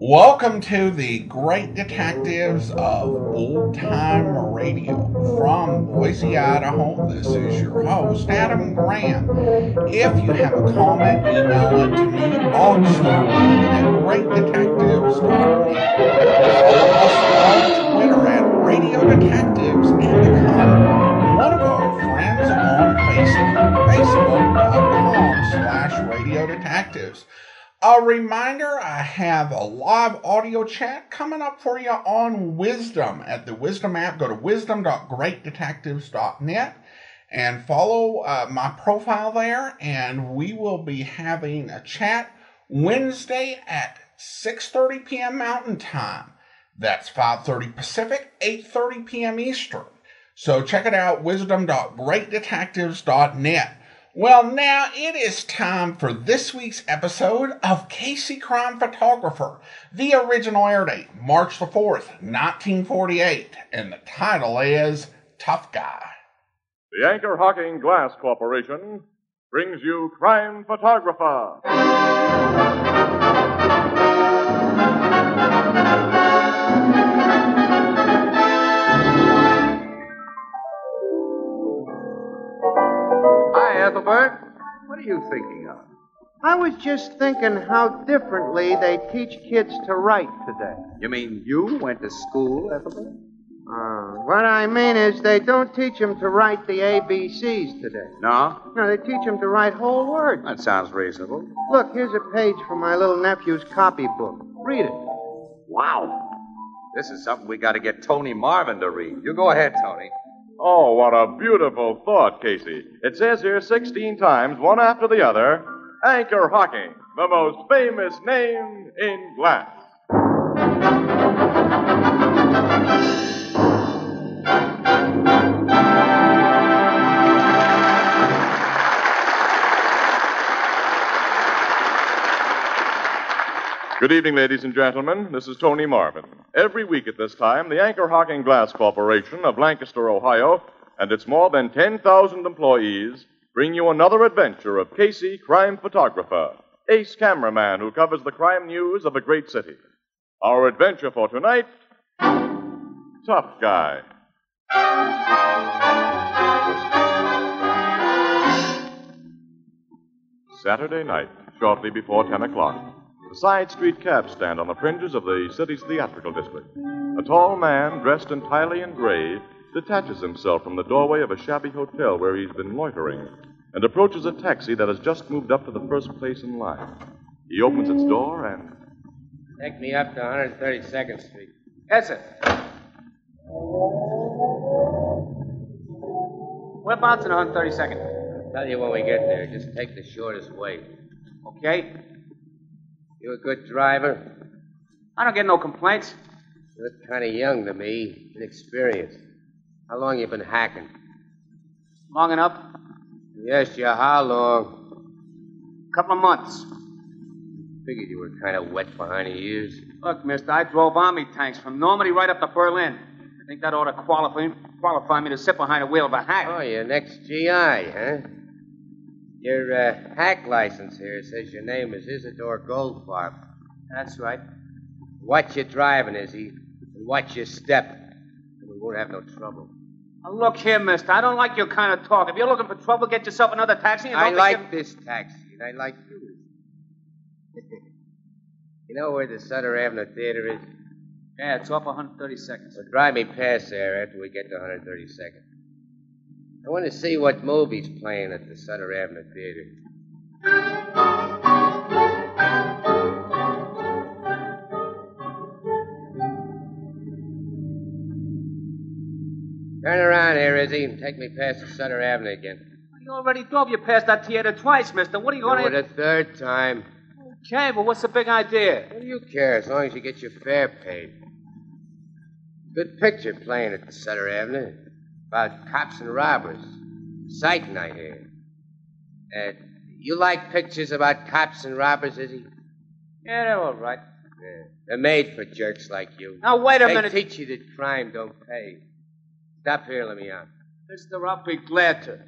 Welcome to the Great Detectives of Old Time Radio from Boise, Idaho. This is your host, Adam Graham. If you have a comment, email it to me, also at greatdetectives.net. Follow us on Twitter at Radio Detectives and become one of our friends on Facebook, facebook.com slash Radio Detectives. A reminder I have a live audio chat coming up for you on Wisdom at the Wisdom app. Go to wisdom.greatdetectives.net and follow uh, my profile there, and we will be having a chat Wednesday at 6:30 p.m. Mountain Time. That's 5:30 Pacific, 8:30 p.m. Eastern. So check it out wisdom.greatdetectives.net. Well, now it is time for this week's episode of Casey Crime Photographer. The original air date, March the 4th, 1948, and the title is Tough Guy. The Anchor Hocking Glass Corporation brings you Crime Photographer. Ethelbert. What are you thinking of? I was just thinking how differently they teach kids to write today. You mean you went to school, Ethelbert? Uh, what I mean is they don't teach them to write the ABCs today. No? No, they teach them to write whole words. That sounds reasonable. Look, here's a page from my little nephew's copybook. Read it. Wow. This is something we got to get Tony Marvin to read. You go ahead, Tony. Oh, what a beautiful thought, Casey. It says here 16 times, one after the other Anchor Hocking, the most famous name in glass. Good evening, ladies and gentlemen. This is Tony Marvin. Every week at this time, the Anchor Hocking Glass Corporation of Lancaster, Ohio, and its more than 10,000 employees bring you another adventure of Casey, crime photographer, ace cameraman who covers the crime news of a great city. Our adventure for tonight Tough Guy. Saturday night, shortly before 10 o'clock. A side street cab stand on the fringes of the city's theatrical district. A tall man, dressed entirely in gray, detaches himself from the doorway of a shabby hotel where he's been loitering and approaches a taxi that has just moved up to the first place in line. He opens its door and. Take me up to 132nd Street. Yes, sir. Whereabouts in 132nd? I'll tell you when we get there. Just take the shortest way. Okay. You a good driver? I don't get no complaints. You look kind of young to me, inexperienced. How long you been hacking? Long enough? Yes, you. How long? Couple of months. Figured you were kind of wet behind the ears. Look, mister, I drove army tanks from Normandy right up to Berlin. I think that ought to qualify, qualify me to sit behind the wheel of a hack. Oh, you're next GI, huh? Your uh, hack license here says your name is Isidore Goldfarb. That's right. Watch your driving, Izzy. And watch your step. And we won't have no trouble. Now, look here, mister. I don't like your kind of talk. If you're looking for trouble, get yourself another taxi. And I like this taxi, and I like you. you know where the Sutter Avenue Theater is? Yeah, it's off 132nd. Well, drive me past there after we get to 132nd. I want to see what movie's playing at the Sutter Avenue Theater. Turn around here, Izzy, and take me past the Sutter Avenue again. You already drove you past that theater twice, mister. What are you going to... For to... the third time. Okay, but what's the big idea? What do you care as long as you get your fare paid? Good picture playing at the Sutter Avenue about cops and robbers. Sighting, I hear. Uh, you like pictures about cops and robbers, Izzy? Yeah, they're all right. Yeah. They're made for jerks like you. Now, wait a they minute. teach you that crime don't pay. Stop here, let me out. Mister, I'll be glad to.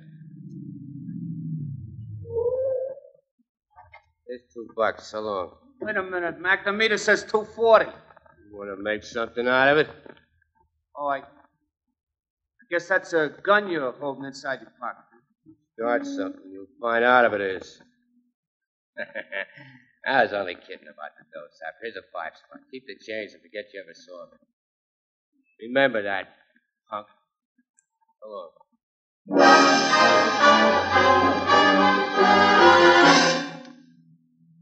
Here's two bucks. So long. Wait a minute, Mac. The meter says 240. You Want to make something out of it? Oh, I. Guess that's a gun you're holding inside your pocket. Start something. You'll find out if it is. I was only kidding about the dough, Sap. Here's a five spot. Keep the change and forget you ever saw me. Remember that, punk. Hello.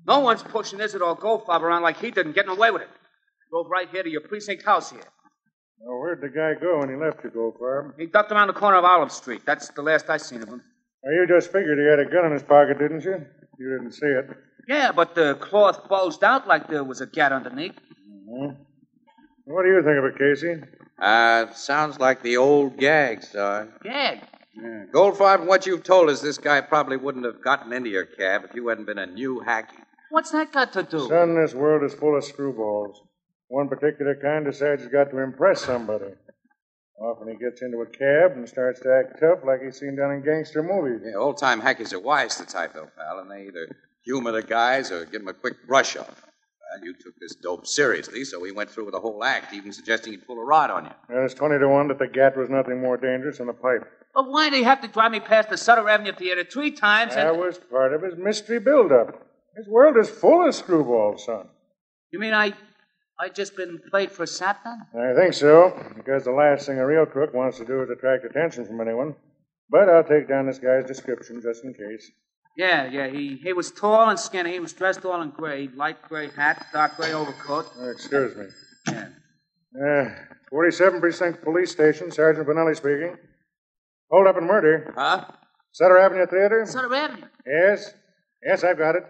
No one's pushing Isidore Goldfarb around like he did and getting away with it. Drove right here to your precinct house here. Well, where'd the guy go when he left you, Goldfarb? He ducked around the corner of Olive Street. That's the last I seen of him. Well, you just figured he had a gun in his pocket, didn't you? You didn't see it. Yeah, but the cloth bulged out like there was a gat underneath. hmm What do you think of it, Casey? Uh, sounds like the old gag, Sarge. Gag. Goldfarb, what you've told us, this guy probably wouldn't have gotten into your cab if you hadn't been a new hacky. What's that got to do? Son, this world is full of screwballs. One particular kind decides he's got to impress somebody. Often he gets into a cab and starts to act tough like he's seen done in gangster movies. Yeah, old time hackies are wise to type, though, pal, and they either humor the guys or give them a quick brush off. Well, you took this dope seriously, so he went through with the whole act, even suggesting he'd pull a rod on you. And it's 20 to 1 that the gat was nothing more dangerous than a pipe. But why did he have to drive me past the Sutter Avenue Theater three times That and. was part of his mystery buildup. His world is full of screwballs, son. You mean I. I just been played for sap then? I think so, because the last thing a real crook wants to do is attract attention from anyone. But I'll take down this guy's description just in case. Yeah, yeah. He he was tall and skinny. He was dressed all in gray, light gray hat, dark gray overcoat. Uh, excuse me. Yeah. Uh, 47 Precinct Police Station, Sergeant Benelli speaking. Hold up and murder. Huh? Sutter Avenue Theater? Sutter Avenue. Yes. Yes, I've got it.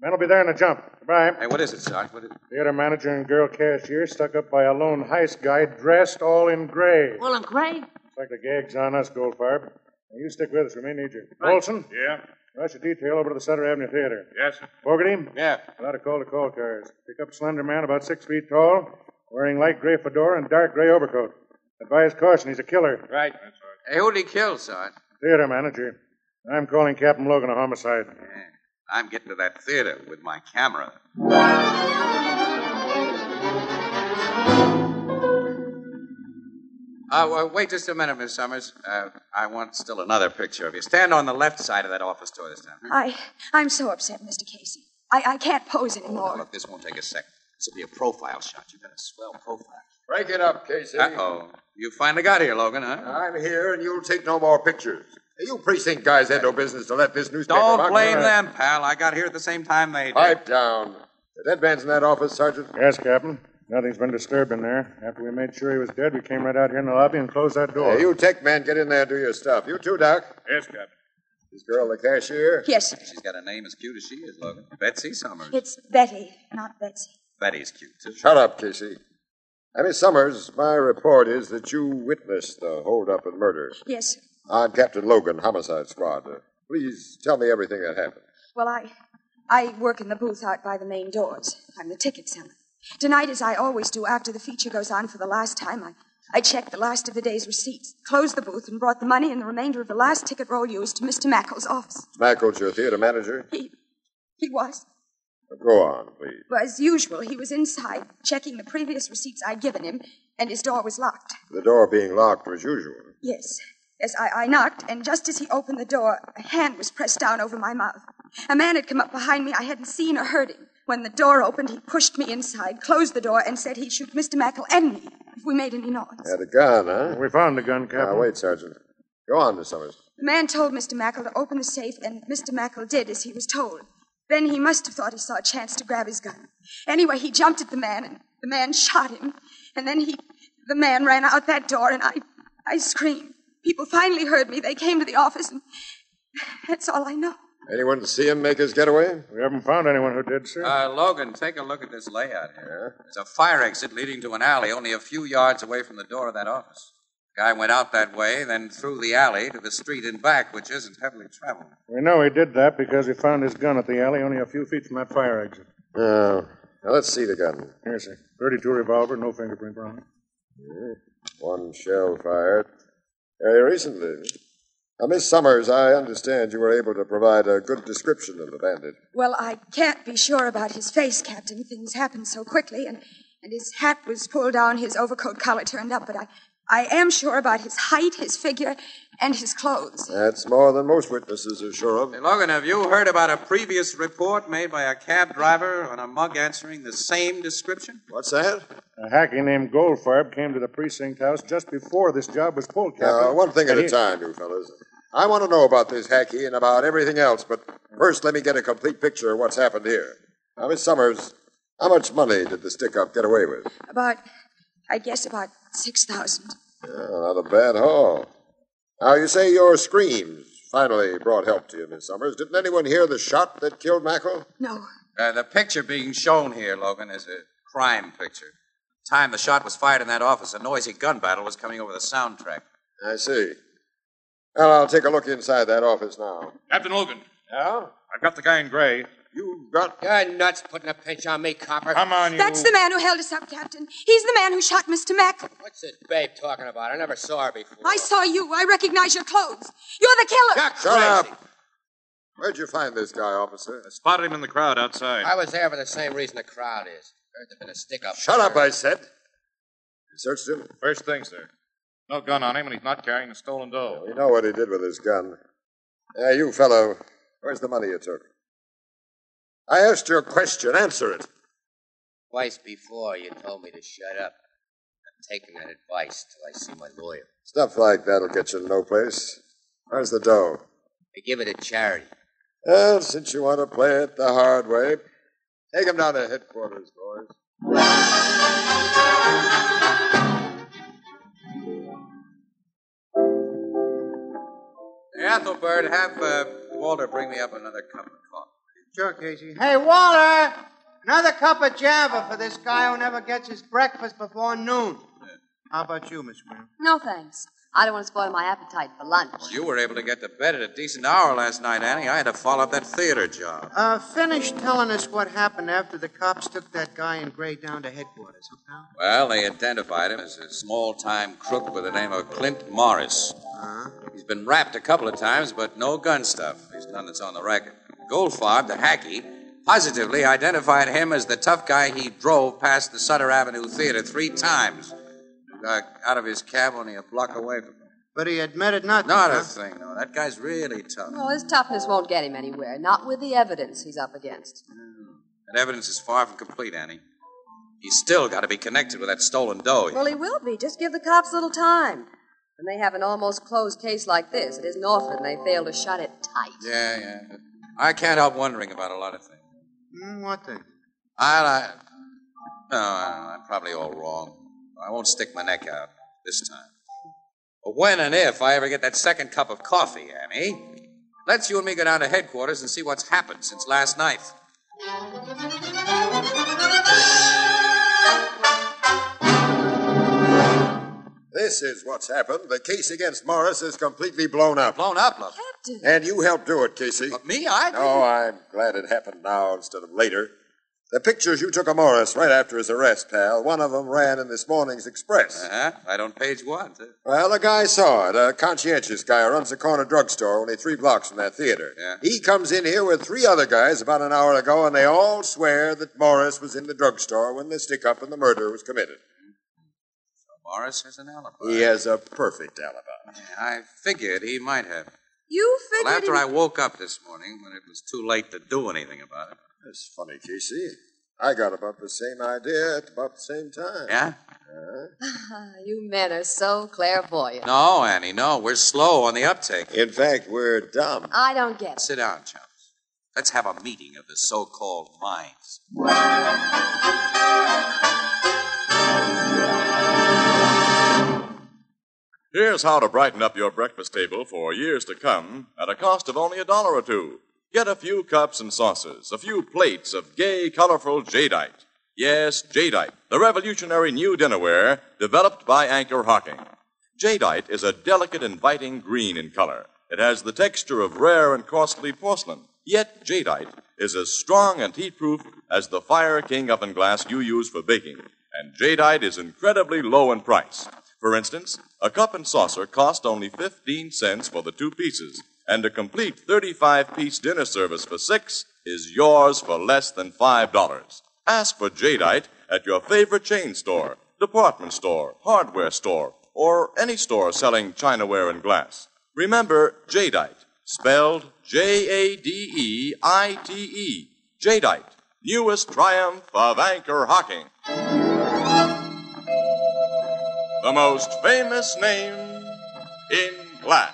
Men will be there in a jump. Goodbye. Hey, what is it, Sarge? What is? Theater manager and girl cashier stuck up by a lone heist guy dressed all in gray. All in gray? Looks like the gag's on us, Goldfarb. Now, you stick with us. We may need you. Right. Olson, Yeah? rush a detail over to the Sutter Avenue Theater. Yes. Fogarty, Yeah. I'll to call the call cars. Pick up slender man about six feet tall, wearing light gray fedora and dark gray overcoat. Advise caution, he's a killer. Right. Hey, who'd he kill, Sarge? Theater manager. I'm calling Captain Logan a homicide. Yeah. I'm getting to that theater with my camera. Uh, well, wait just a minute, Miss Summers. Uh, I want still another picture of you. Stand on the left side of that office door this time. I, I'm so upset, Mr. Casey. I, I can't pose Now, anymore. look, this won't take a second. This will be a profile shot. You've got a swell profile. Break it up, Casey. Uh oh. You finally got here, Logan, huh? I'm here, and you'll take no more pictures. Hey, You precinct guys had no business to let this newspaper. Don't about- blame them, pal. I got here at the same time they did. Pipe down. The dead man's in that office, Sergeant. Yes, Captain. Nothing's been disturbed in there. After we made sure he was dead, we came right out here in the lobby and closed that door. Hey, you tech man, get in there and do your stuff. You too, Doc. Yes, Captain. This girl, the cashier. Yes, sir. She's got a name as cute as she is, Logan. Betsy Summers. It's Betty, not Betsy. Betty's cute, too. Shut up, Casey. Hey, Miss Summers, my report is that you witnessed the holdup and murder. Yes, sir. I'm Captain Logan, Homicide Squad. Uh, please tell me everything that happened. Well, I, I work in the booth out by the main doors. I'm the ticket seller. Tonight, as I always do after the feature goes on for the last time, I, I checked the last of the day's receipts, closed the booth, and brought the money and the remainder of the last ticket roll used to Mr. Mackle's office. Mackle's your theater manager. He, he was. Go on, please. Well, as usual, he was inside checking the previous receipts I'd given him, and his door was locked. The door being locked as usual. Yes. Yes, I, I knocked, and just as he opened the door, a hand was pressed down over my mouth. A man had come up behind me. I hadn't seen or heard him. When the door opened, he pushed me inside, closed the door, and said he'd shoot Mr. Mackle and me if we made any noise. Had a gun, huh? We found the gun, ah, Captain. Now, wait, Sergeant. Go on, Miss Summers. The man told Mr. Mackle to open the safe, and Mr. Mackle did as he was told. Then he must have thought he saw a chance to grab his gun. Anyway, he jumped at the man, and the man shot him. And then he, the man ran out that door, and I, I screamed. People finally heard me. They came to the office, and that's all I know. Anyone see him make his getaway? We haven't found anyone who did, sir. Uh, Logan, take a look at this layout here. There's a fire exit leading to an alley only a few yards away from the door of that office. The Guy went out that way, then through the alley to the street in back, which isn't heavily traveled. we know he did that because he found his gun at the alley only a few feet from that fire exit. Oh. Now, let's see the gun. Here, sir. 32 revolver, no fingerprint on it. One shell fired. Very recently. Now, Miss Summers, I understand you were able to provide a good description of the bandit. Well, I can't be sure about his face, Captain. Things happened so quickly, and, and his hat was pulled down, his overcoat collar turned up, but I, I am sure about his height, his figure, and his clothes. That's more than most witnesses are sure of. Hey, Logan, have you heard about a previous report made by a cab driver on a mug answering the same description? What's that? A hacky named Goldfarb came to the precinct house just before this job was pulled, Captain. Now, one thing at And a time, you fellas. I want to know about this hacky and about everything else, but first let me get a complete picture of what's happened here. Now, Miss Summers, how much money did the stick up get away with? About, I guess, about 6,000. Oh, not a bad haul. Now, you say your screams finally brought help to you, Miss Summers. Didn't anyone hear the shot that killed Mackle? No. Uh, the picture being shown here, Logan, is a crime picture. The time the shot was fired in that office, a noisy gun battle was coming over the soundtrack. I see. Well, I'll take a look inside that office now. Captain Logan, Yeah? I've got the guy in gray. You got. You're nuts putting a pinch on me, copper. Come on, you. That's the man who held us up, Captain. He's the man who shot Mr. Mack. What's this babe talking about? I never saw her before. I saw you. I recognize your clothes. You're the killer. You're Shut crazy. up! Where'd you find this guy, officer? I spotted him in the crowd outside. I was there for the same reason the crowd is. Heard there'd been a stick up. Shut up, I said. You searched him? First thing, sir. No gun on him, and he's not carrying the stolen dough. You know what he did with his gun. Yeah, you fellow, where's the money you took? I asked you a question. Answer it. Twice before you told me to shut up. I'm taking that advice till I see my lawyer. Stuff like that'll get you no place. Where's the dough? I give it to charity. Well, since you want to play it the hard way, take him down to headquarters, boys. Hey, Ethelbert, have uh, Walter bring me up another cup of coffee. Sure, Casey. Hey, Walter! Another cup of Java for this guy who never gets his breakfast before noon. How about you, Miss Graham? No, thanks. I don't want to spoil my appetite for lunch. You were able to get to bed at a decent hour last night, Annie. I had to follow up that theater job. Uh, finish telling us what happened after the cops took that guy in gray down to headquarters, huh, pal? Well, they identified him as a small time crook with the name of Clint Morris. Uh-huh. He's been rapped a couple of times, but no gun stuff. He's none that's on the record. Goldfarb, the hacky, positively identified him as the tough guy he drove past the Sutter Avenue Theater three times. Got out of his cab only a block away from him. But he admitted nothing. Not huh? a thing, no. That guy's really tough. Well, his toughness won't get him anywhere, not with the evidence he's up against. Hmm. That evidence is far from complete, Annie. He's still got to be connected with that stolen dough. Well, he will be. Just give the cops a little time. When they have an almost closed case like this, it isn't often they fail to shut it tight. Yeah, yeah. But I can't help wondering about a lot of things. Hmm, what things? I, I, no, I- I'm probably all wrong. I won't stick my neck out this time. But when and if I ever get that second cup of coffee, Annie, let's you and me go down to headquarters and see what's happened since last night. This is what's happened. The case against Morris is completely blown up. Blown up, look. And you helped do it, Casey. But me, I didn't. No, I'm glad it happened now instead of later. The pictures you took of Morris right after his arrest, pal, one of them ran in this morning's Express. Uh-huh. Right on page one, too. Well, a guy saw it, a conscientious guy who runs a corner drugstore only three blocks from that theater. Yeah. He comes in here with three other guys about an hour ago, and they all swear that Morris was in the drugstore when the stick up and the murder was committed. So Morris has an alibi. He has a perfect alibi. I figured he might have. You figured. Well, after he- I woke up this morning, when it was too late to do anything about it. That's funny, Casey. I got about the same idea at about the same time. Yeah? Huh? you men are so clairvoyant. No, Annie, no. We're slow on the uptake. In fact, we're dumb. I don't get it. Sit down, chums. Let's have a meeting of the so called minds. Here's how to brighten up your breakfast table for years to come at a cost of only a dollar or two. Get a few cups and saucers, a few plates of gay, colorful jadeite. Yes, jadeite, the revolutionary new dinnerware developed by Anchor Hocking. Jadeite is a delicate, inviting green in color. It has the texture of rare and costly porcelain. Yet, jadeite is as strong and heat-proof as the Fire King oven glass you use for baking. And jadeite is incredibly low in price. For instance, a cup and saucer cost only 15 cents for the two pieces, and a complete 35 piece dinner service for six is yours for less than $5. Ask for Jadeite at your favorite chain store, department store, hardware store, or any store selling chinaware and glass. Remember Jadeite, spelled J A D E I T E. Jadeite, newest triumph of anchor hocking. The most famous name in glass.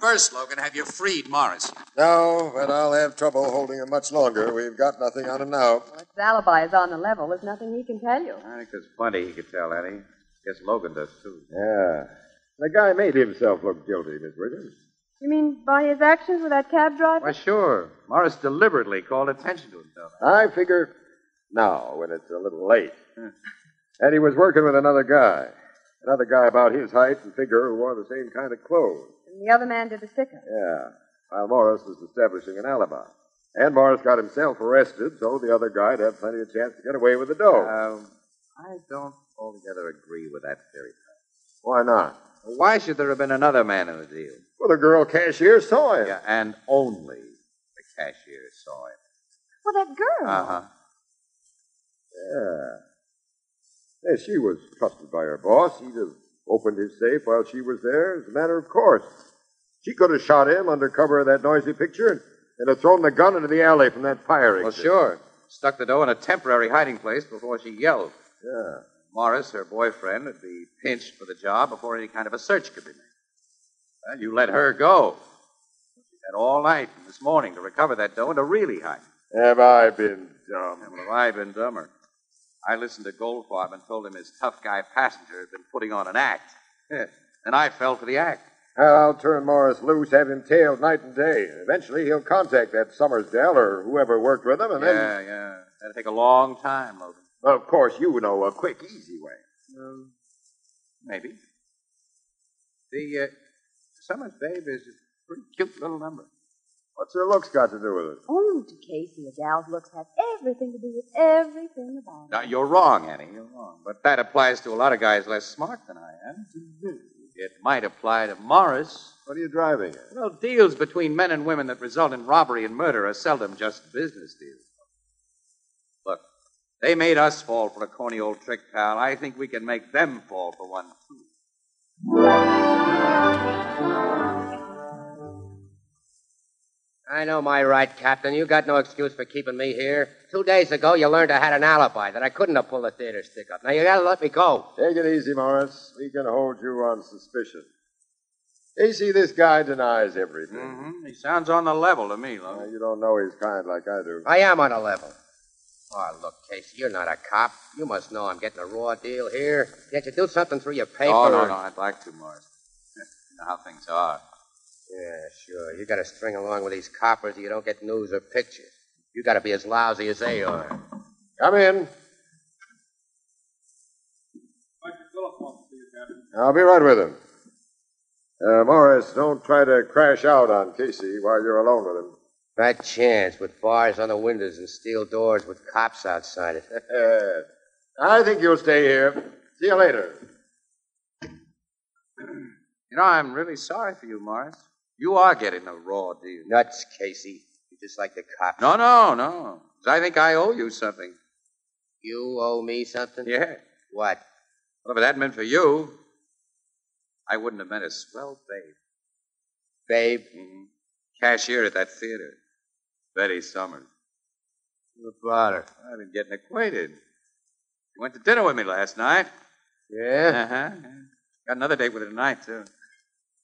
First, Logan, have you freed Morris? No, but I'll have trouble holding him much longer. We've got nothing on him now. His alibi is on the level. There's nothing he can tell you. I think there's plenty he could tell, Eddie. Guess Logan does, too. Yeah. The guy made himself look guilty, Miss Williams. You mean by his actions with that cab driver? Why, sure. Morris deliberately called attention to himself. I figure now, when it's a little late. And he was working with another guy. Another guy about his height and figure who wore the same kind of clothes. And the other man did the sticking. Yeah. While Morris was establishing an alibi. And Morris got himself arrested, so the other guy'd have plenty of chance to get away with the dough. Um, I don't altogether agree with that theory. Why not? Why should there have been another man in the deal? Well, the girl cashier saw him. Yeah, and only the cashier saw him. Well, that girl. Uh huh. Yeah. Yeah, she was trusted by her boss. He'd have opened his safe while she was there as a matter of course. She could have shot him under cover of that noisy picture and, and have thrown the gun into the alley from that fire exit. Well, sure. Stuck the dough in a temporary hiding place before she yelled. Yeah. Morris, her boyfriend, would be pinched for the job before any kind of a search could be made. Well, you let her go. She had all night and this morning to recover that dough and to really hide it. Have I been dumb? And well, have I been dumber? I listened to Goldfarb and told him his tough guy passenger had been putting on an act. and I fell for the act. I'll turn Morris loose, have him tailed night and day. Eventually, he'll contact that Summersdale or whoever worked with him, and yeah, then. yeah. Yeah. That'll take a long time, Logan. Well, of course, you know a quick, easy way. Um, maybe. The uh, Summers babe is a pretty cute little number. What's her looks got to do with it? Oh, to Casey, a gal's looks have everything to do with everything about it. Now, you're wrong, Annie. You're wrong. But that applies to a lot of guys less smart than I am. It might apply to Morris. What are you driving at? Well, deals between men and women that result in robbery and murder are seldom just business deals. Look, they made us fall for a corny old trick, pal. I think we can make them fall for one, too. I know my right, Captain. You got no excuse for keeping me here. Two days ago, you learned I had an alibi, that I couldn't have pulled the theater stick up. Now, you gotta let me go. Take it easy, Morris. We can hold you on suspicion. Casey, this guy denies everything. Mm-hmm. He sounds on the level to me, Logan. Uh, you don't know his kind like I do. I am on a level. Oh, look, Casey, you're not a cop. You must know I'm getting a raw deal here. Can't you do something through your paper? Oh, no, or- no, I'd like to, Morris. You know how things are. Yeah, sure. You gotta string along with these coppers or you don't get news or pictures. You gotta be as lousy as they are. Come in. I'll be right with him. Uh, Morris, don't try to crash out on Casey while you're alone with him. Bad chance with bars on the windows and steel doors with cops outside it. I think you'll stay here. See you later. You know, I'm really sorry for you, Morris. You are getting a raw deal. Nuts, Casey. You're just like the cops. No, no, no. 'Cause I think I owe you something. You owe me something? Yeah. What? Well, if it hadn't been for you, I wouldn't have met a swell babe. Babe? Mm-hmm. Cashier at that theater. Betty Summers. What about her? I've been getting acquainted. She went to dinner with me last night. Yeah? Uh-huh. Got another date with her tonight, too.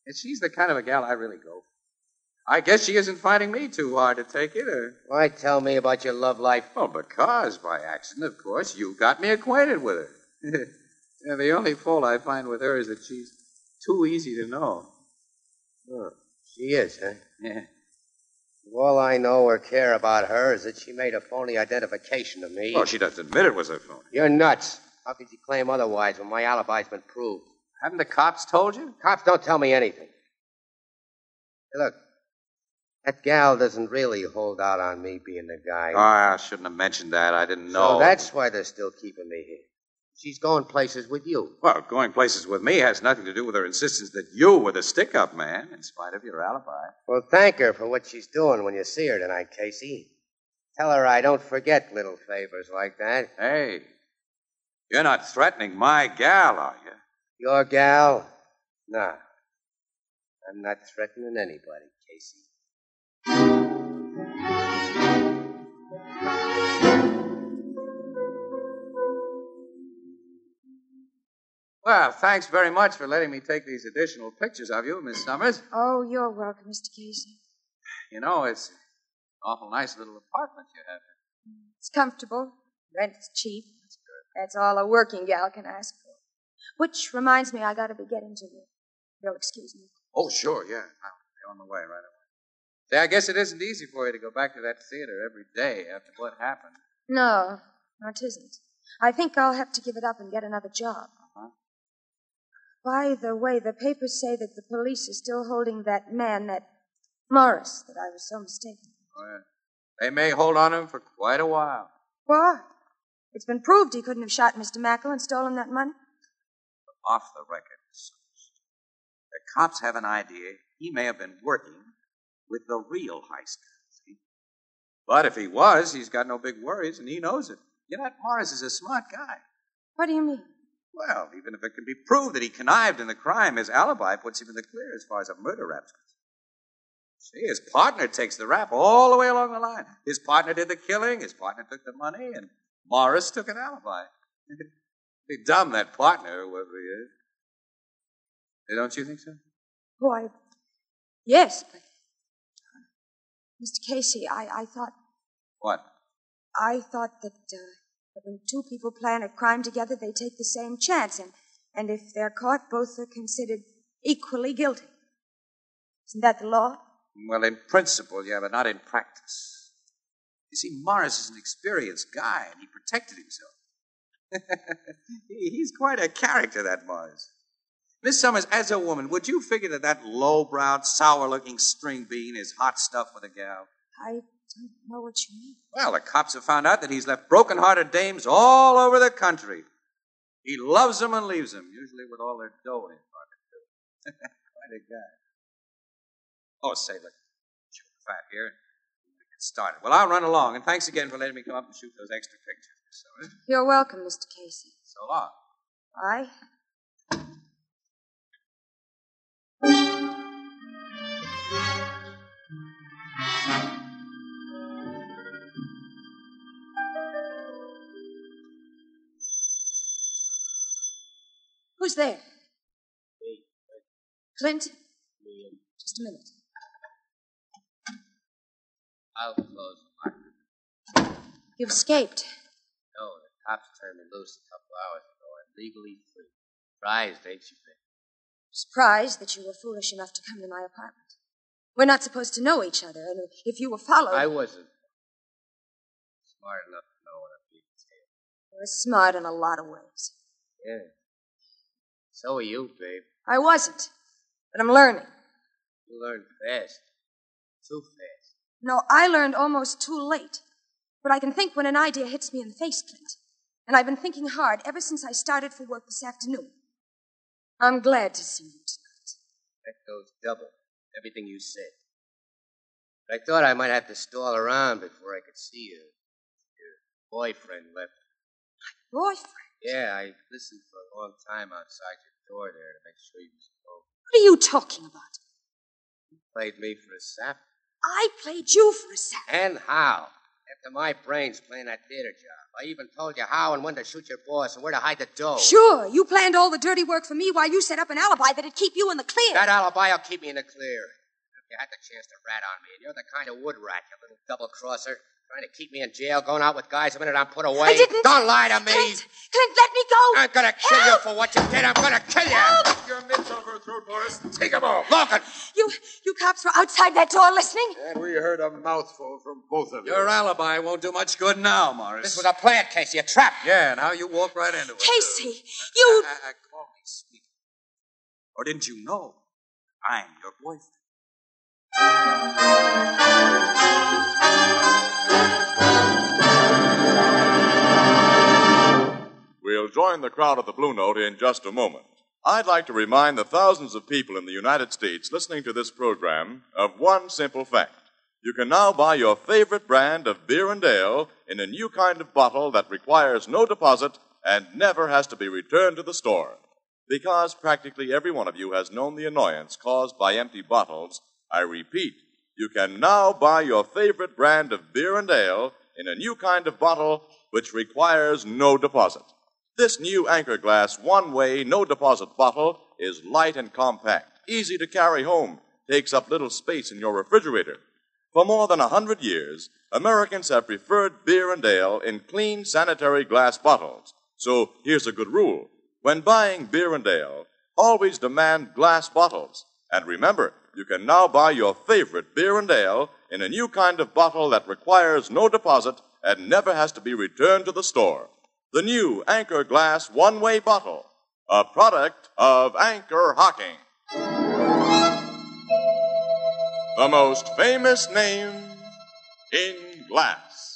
And she's the kind of a gal I really go for. I guess she isn't finding me too hard to take it, or... Why tell me about your love life? Well, because, by accident, of course, you got me acquainted with her. yeah, the only fault I find with her is that she's too easy to know. Oh, she is, huh? Yeah. All I know or care about her is that she made a phony identification of me. Well, she doesn't admit it was her phone. You're nuts. How could you claim otherwise when my alibi's been proved? Haven't the cops told you? Cops don't tell me anything. Hey, look, that gal doesn't really hold out on me being the guy. Ah, I shouldn't have mentioned that. I didn't know. So that's why they're still keeping me here. She's going places with you. Well, going places with me has nothing to do with her insistence that you were the stick up man, in spite of your alibi. Well, thank her for what she's doing when you see her tonight, Casey. Tell her I don't forget little favors like that. Hey, you're not threatening my gal, are you? Your gal? Nah. I'm not threatening anybody, Casey. Well, thanks very much for letting me take these additional pictures of you, Miss Summers. Oh, you're welcome, Mr. Casey. You know, it's an awful nice little apartment you have. here. It's comfortable. Rent's cheap. That's good. That's all a working gal can ask for. Which reminds me, I gotta be getting to work. You'll excuse me. Oh, sure, yeah. I'll be on the way right away. Say, I guess it isn't easy for you to go back to that theater every day after what happened. No, no, it isn't. I think I'll have to give it up and get another job. By the way, the papers say that the police are still holding that man, that Morris, that I was so mistaken. Well, they may hold on him for quite a while. Why? It's been proved he couldn't have shot Mr. Mackle and stolen that money. Off the record. The cops have an idea he may have been working with the real heist. But if he was, he's got no big worries, and he knows it. You know, Morris is a smart guy. What do you mean? Well, even if it can be proved that he connived in the crime, his alibi puts him in the clear as far as a murder rap's concerned. See, his partner takes the rap all the way along the line. His partner did the killing, his partner took the money, and Morris took an alibi. be dumb, that partner, whoever he is. Don't you think so? Why, yes, but. Mr. Casey, I, I thought. What? I thought that, uh, that when two people plan a crime together, they take the same chance, and, and if they're caught, both are considered equally guilty. Isn't that the law? Well, in principle, yeah, but not in practice. You see, Morris is an experienced guy, and he protected himself. He's quite a character, that Morris. Miss Summers, as a woman, would you figure that that low-browed, sour-looking string bean is hot stuff with a gal? I don't know what you mean. Well, the cops have found out that he's left broken-hearted dames all over the country. He loves them and leaves them, usually with all their dough in his pocket, too. Quite a guy. Oh, say, look, shoot the fat here. We get started. Well, I'll run along, and thanks again for letting me come up and shoot those extra pictures, Miss Summers. Eh? You're welcome, Mr. Casey. So long. I. Who's there? Clint? Just a minute. I'll close the market. You've escaped. No, the cops turned me loose a couple hours ago. I'm legally free. Surprised, ain't you, Vic? Surprised that you were foolish enough to come to my apartment. We're not supposed to know each other, and if you were followed. I wasn't smart enough to know what I'm being tailed. You're smart in a lot of ways. Yeah. So are you, babe. I wasn't, but I'm learning. You learn fast. Too fast. No, I learned almost too late. But I can think when an idea hits me in the face, Clint. And I've been thinking hard ever since I started for work this afternoon. I'm glad to see you tonight. That goes double. Everything you said. But I thought I might have to stall around before I could see you. Your boyfriend left. My boyfriend? Yeah, I listened for a long time outside your door there to make sure you was home. What are you talking about? You played me for a sap. I played you for a sap. And how? After my brains playing that theater job. I even told you how and when to shoot your boss and where to hide the dough. Sure, you planned all the dirty work for me while you set up an alibi that'd keep you in the clear. That alibi will keep me in the clear. If you had the chance to rat on me, and you're the kind of wood rat, you little double crosser, trying to keep me in jail, going out with guys the minute I'm put away. I didn't. Don't lie to me. Clint, Clint, let me go. I'm gonna kill Help! you for what you did. I'm gonna kill you. Help. Your mitts over her throat, Morris. Take 'em off. Look it. You, you cops were outside that door listening. And we heard a mouthful from both of you. Your alibi won't do much good now, Morris. This was a plant Casey. You trapped. Yeah, and how you walk right into it. Casey, you. Uh, uh, call me sweet. Or didn't you know? I'm your boyfriend. We'll join the crowd at the Blue Note in just a moment. I'd like to remind the thousands of people in the United States listening to this program of one simple fact. You can now buy your favorite brand of beer and ale in a new kind of bottle that requires no deposit and never has to be returned to the store. Because practically every one of you has known the annoyance caused by empty bottles, I repeat, you can now buy your favorite brand of beer and ale in a new kind of bottle which requires no deposit. This new Anchor Glass one way, no deposit bottle is light and compact, easy to carry home, takes up little space in your refrigerator. For more than a hundred years, Americans have preferred beer and ale in clean, sanitary glass bottles. So here's a good rule. When buying beer and ale, always demand glass bottles. And remember, you can now buy your favorite beer and ale in a new kind of bottle that requires no deposit and never has to be returned to the store. The new Anchor Glass one way bottle, a product of Anchor Hocking. The most famous name in glass.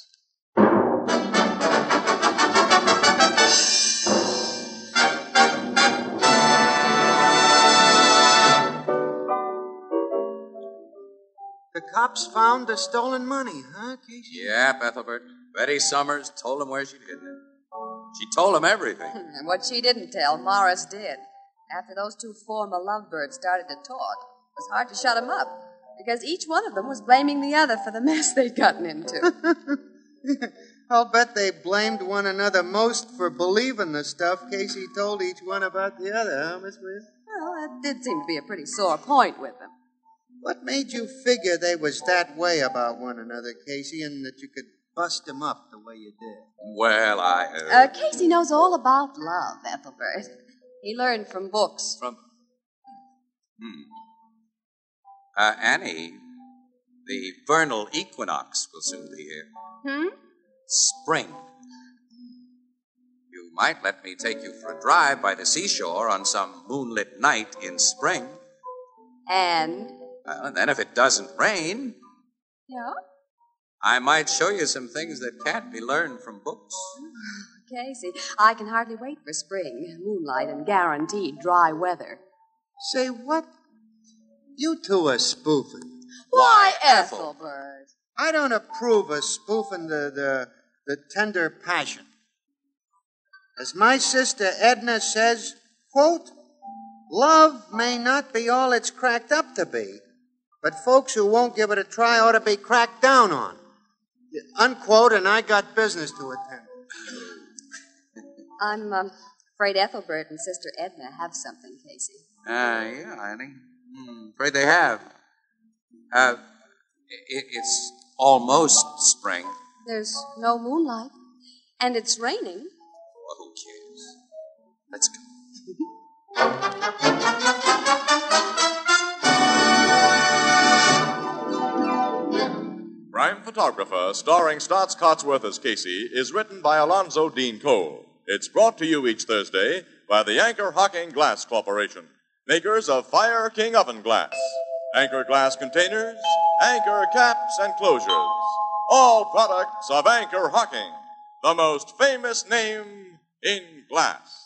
Cops found the stolen money, huh, Casey? Yep, Ethelbert. Betty Summers told him where she'd hidden it. She told him everything. And what she didn't tell, Morris did. After those two former lovebirds started to talk, it was hard to shut them up because each one of them was blaming the other for the mess they'd gotten into. I'll bet they blamed one another most for believing the stuff Casey told each one about the other, huh, Miss Wiz? well, that did seem to be a pretty sore point with them. What made you figure they was that way about one another, Casey, and that you could bust them up the way you did? Well, I. Uh, Uh, Casey knows all about love, Ethelbert. He learned from books. From. Hmm. Uh, Annie, the vernal equinox will soon be here. Hmm? Spring. You might let me take you for a drive by the seashore on some moonlit night in spring. And. Well, and then if it doesn't rain, Yeah? I might show you some things that can't be learned from books. Mm, Casey, I can hardly wait for spring, moonlight, and guaranteed dry weather. Say what? You two are spoofing. Why, Ethelbert? I don't approve of spoofing the, the, the tender passion. As my sister Edna says, quote, love may not be all it's cracked up to be, but folks who won't give it a try ought to be cracked down on. Unquote, and I got business to attend. I'm um, afraid Ethelbert and Sister Edna have something, Casey. Ah, yeah, Annie. Hmm, afraid they have. Uh, it, it's almost spring. There's no moonlight, and it's raining. Well, who cares? Let's go. Crime Photographer, starring Staats Cotsworth as Casey, is written by Alonzo Dean Cole. It's brought to you each Thursday by the Anchor Hocking Glass Corporation, makers of Fire King Oven Glass, Anchor Glass Containers, Anchor Caps and Closures. All products of Anchor Hocking, the most famous name in glass.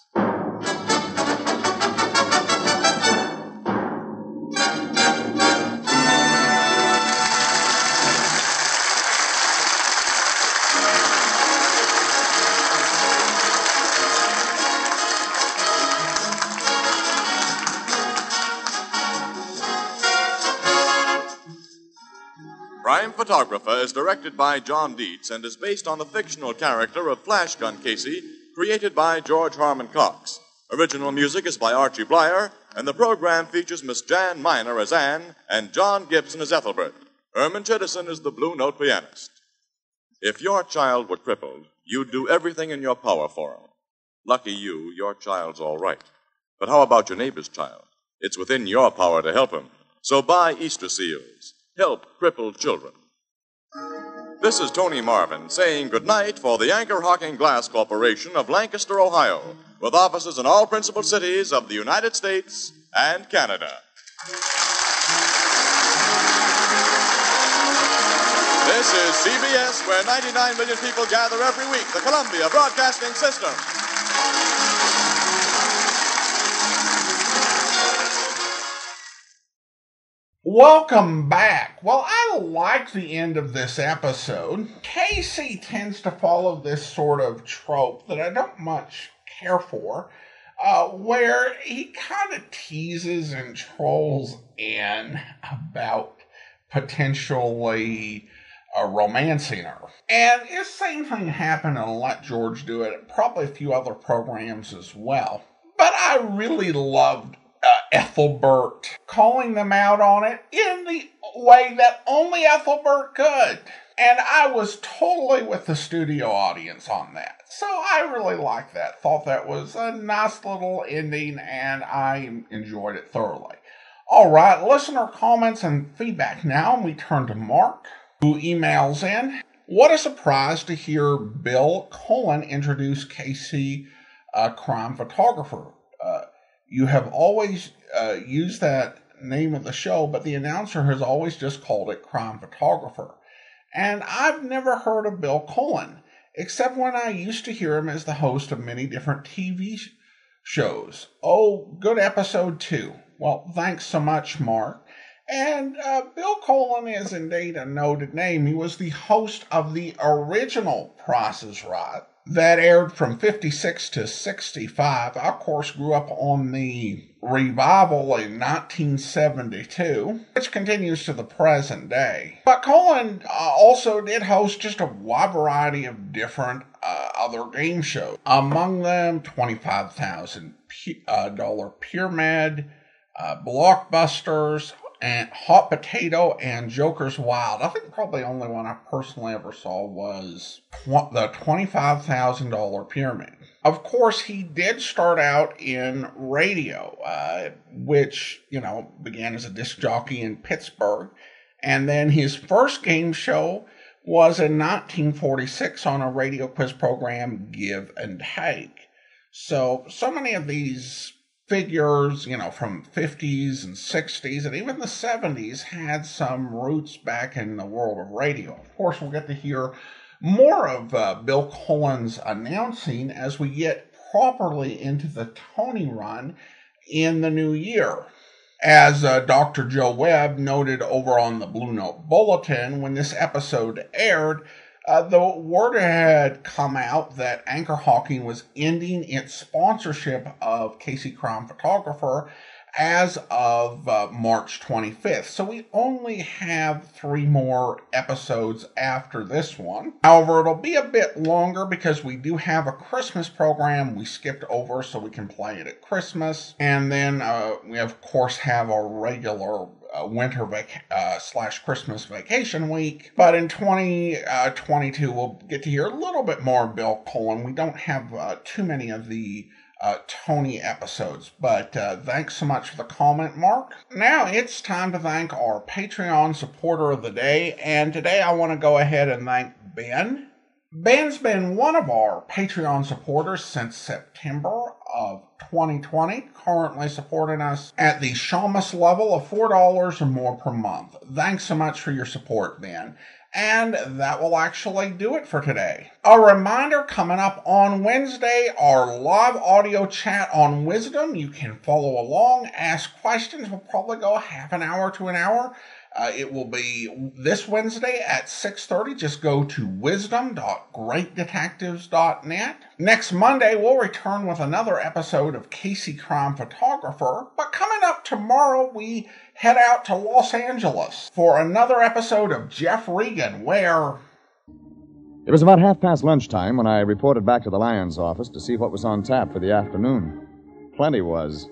Photographer is directed by John Dietz and is based on the fictional character of Flash Gun Casey, created by George Harmon Coxe. Original music is by Archie Bleyer, and the program features Miss Jan Miner as Anne and John Gibson as Ethelbert. Herman Chittison is the Blue Note pianist. If your child were crippled, you'd do everything in your power for him. Lucky you, your child's all right. But how about your neighbor's child? It's within your power to help him. So buy Easter seals. Help crippled children. This is Tony Marvin saying goodnight for the Anchor Hocking Glass Corporation of Lancaster, Ohio, with offices in all principal cities of the United States and Canada. This is CBS, where 99 million people gather every week, the Columbia Broadcasting System. Welcome back. Well, I like the end of this episode. Casey tends to follow this sort of trope that I don't much care for, uh, where he kind of teases and trolls Anne about potentially uh, romancing her. And the same thing happened and Let George Do It, probably a few other programs as well. But I really loved uh, Ethelbert calling them out on it in the way that only Ethelbert could. And I was totally with the studio audience on that. So I really liked that. Thought that was a nice little ending, and I enjoyed it thoroughly. All right, listener comments and feedback now. We turn to Mark, who emails in. What a surprise to hear Bill Cullen introduce Casey, a crime photographer. Uh, you have always uh, used that name of the show, but the announcer has always just called it Crime Photographer. And I've never heard of Bill Cullen, except when I used to hear him as the host of many different TV shows. Oh, good episode too. Well, thanks so much, Mark. And uh, Bill Cullen is indeed a noted name. He was the host of the original Price is Right that aired from 56 to 65. I, of course, grew up on the revival in 1972, which continues to the present day. But Cullen uh, also did host just a wide variety of different uh, other game shows. Among them, $25,000 uh, Pyramid, uh, Blockbusters, and Hot Potato and Joker's Wild. I think probably the only one I personally ever saw was tw- the $25,000 Pyramid. Of course, he did start out in radio, uh, which, you know, began as a disc jockey in Pittsburgh. And then his first game show was in 1946 on a radio quiz program, Give and Take. So, so many of these figures, you know, from 50s and 60s and even the 70s had some roots back in the world of radio. Of course, we'll get to hear more of uh, Bill Cullen's announcing as we get properly into the Toni run in the new year. As uh, Dr. Joe Webb noted over on the Blue Note Bulletin when this episode aired, uh, the word had come out that Anchor Hocking was ending its sponsorship of Casey Crime Photographer as of uh, March 25th. So we only have three more episodes after this one. However, it'll be a bit longer because we do have a Christmas program we skipped over so we can play it at Christmas. And then uh, we, of course, have our regular uh, winter vac- uh, slash Christmas vacation week. But in 2022, uh, we'll get to hear a little bit more Bill Cullen. We don't have uh, too many of the Toni episodes. But thanks so much for the comment, Mark. Now it's time to thank our Patreon supporter of the day, and today I want to go ahead and thank Ben. Ben's been one of our Patreon supporters since September of 2020, currently supporting us at the Shamus level of $4 or more per month. Thanks so much for your support, Ben. And that will actually do it for today. A reminder coming up on Wednesday, our live audio chat on wisdom. You can follow along, ask questions. We'll probably go half an hour to an hour. Uh, it will be this Wednesday at 6.30. Just go to wisdom.greatdetectives.net. Next Monday, we'll return with another episode of Casey Crime Photographer. But coming up tomorrow, we head out to Los Angeles for another episode of Jeff Regan, where... It was about half past lunchtime when I reported back to the Lyon's office to see what was on tap for the afternoon. Plenty was.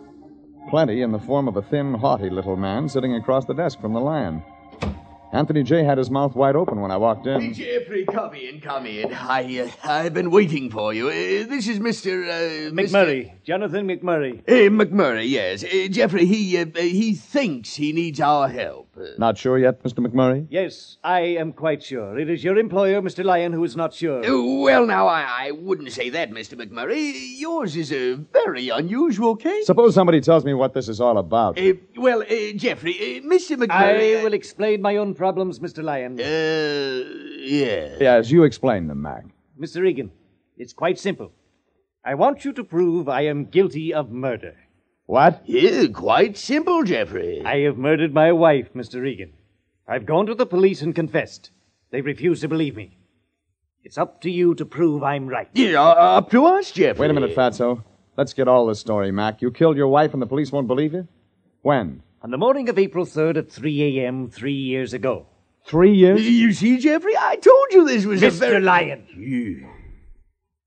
Plenty in the form of a thin, haughty little man sitting across the desk from the Lion. Anthony J. had his mouth wide open when I walked in. Jeffrey, come in, come in. I, uh, I've been waiting for you. Uh, this is Mr. Uh, McMurray. Mr. Jonathan McMurray. Uh, McMurray, yes. Uh, Jeffrey, he uh, he thinks he needs our help. Not sure yet, Mr. McMurray? Yes, I am quite sure. It is your employer, Mr. Lyon, who is not sure. well, now, I, I wouldn't say that, Mr. McMurray. Yours is a very unusual case. Suppose somebody tells me what this is all about. well, uh, Jeffrey, uh, Mr. I McMurray. will explain my own problems, Mr. Lyon. Uh, yeah. Yes, you explain them, Mac. Mr. Regan, it's quite simple. I want you to prove I am guilty of murder. What? Yeah, quite simple, Jeffrey. I have murdered my wife, Mr. Regan. I've gone to the police and confessed. They refuse to believe me. It's up to you to prove I'm right. Yeah, uh, up to us, Jeffrey. Wait a minute, Fatso. Let's get all this story, Mac. You killed your wife and the police won't believe you? When? On the morning of April 3rd at 3 a.m. three years ago. Three years? You see, Jeffrey, I told you this was a Mr. very... Lyon. Yeah.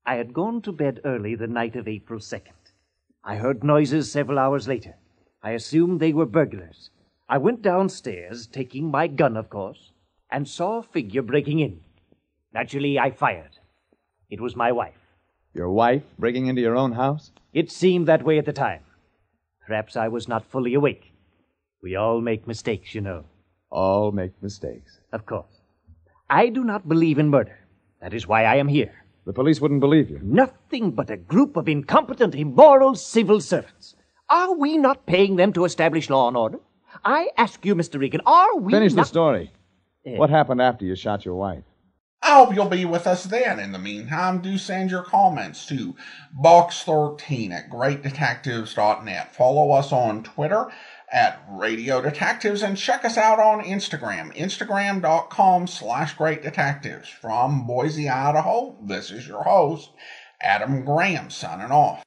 I had gone to bed early the night of April 2nd. I heard noises several hours later. I assumed they were burglars. I went downstairs, taking my gun, of course, and saw a figure breaking in. Naturally, I fired. It was my wife. Your wife breaking into your own house? It seemed that way at the time. Perhaps I was not fully awake. We all make mistakes, you know. All make mistakes. Of course. I do not believe in murder. That is why I am here. The police wouldn't believe you. Nothing but a group of incompetent, immoral civil servants. Are we not paying them to establish law and order? I ask you, Mr. Regan, are we Finish not... the story. Eh. What happened after you shot your wife? I hope you'll be with us then. In the meantime, do send your comments to box13 at greatdetectives.net. Follow us on Twitter at Radio Detectives and check us out on Instagram, instagram.com slash great detectives. From Boise, Idaho, this is your host, Adam Graham, signing off.